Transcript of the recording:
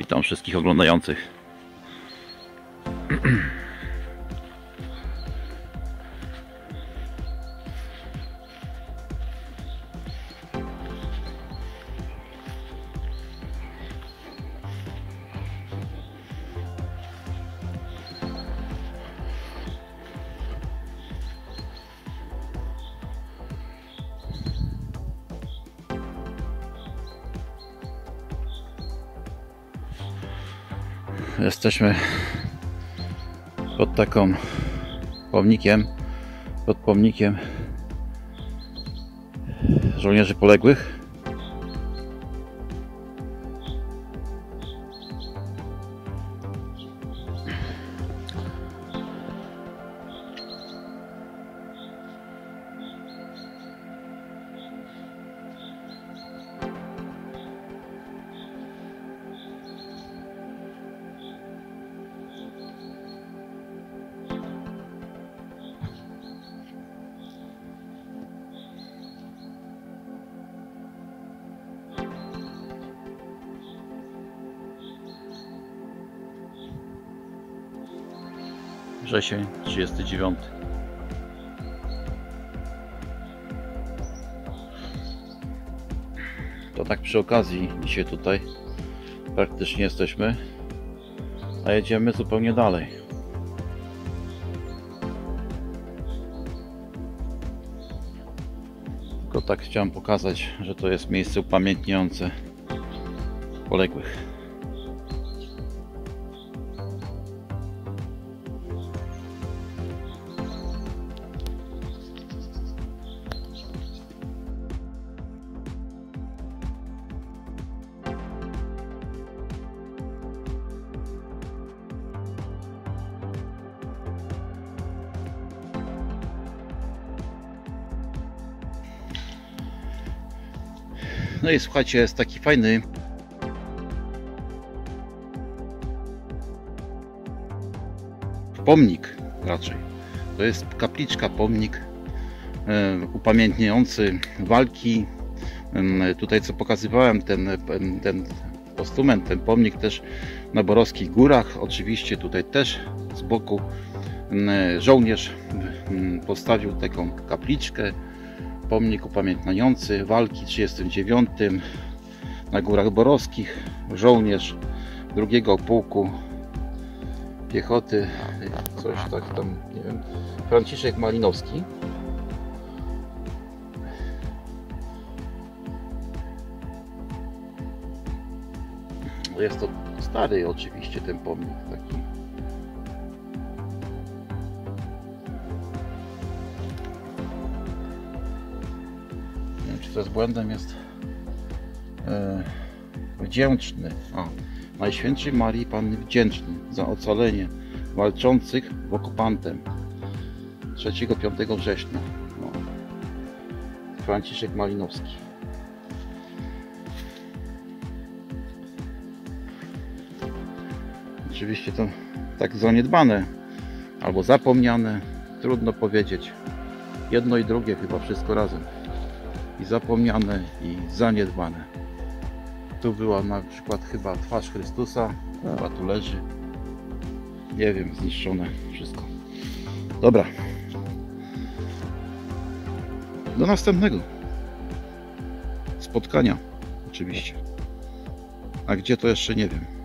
Witam wszystkich oglądających. Jesteśmy pod taką pomnikiem, pod pomnikiem żołnierzy poległych. Wrzesień 39. To tak przy okazji dzisiaj tutaj praktycznie jesteśmy, a jedziemy zupełnie dalej. Tylko tak chciałem pokazać, że to jest miejsce upamiętniające poległych. No i słuchajcie, jest taki fajny pomnik raczej. To jest kapliczka, pomnik upamiętniający walki. Tutaj co pokazywałem, ten, ten postument, ten pomnik też na Borowskich Górach. Oczywiście tutaj też z boku żołnierz postawił taką kapliczkę pomnik upamiętniający walki w 39 na Górach Borowskich. Żołnierz drugiego pułku piechoty, coś tak tam, nie wiem, Franciszek Malinowski. Jest to stary oczywiście ten pomnik taki. To z błędem jest e, wdzięczny. O, Najświętszej Marii Panny wdzięczny za ocalenie walczących w okupantem 3-5 września. Franciszek Malinowski. Oczywiście to tak zaniedbane albo zapomniane, trudno powiedzieć. Jedno i drugie chyba wszystko razem. I zapomniane, i zaniedbane. Tu była na przykład chyba twarz Chrystusa, chyba tu leży. Nie wiem, zniszczone wszystko. Dobra. Do następnego spotkania, oczywiście. A gdzie to jeszcze nie wiem.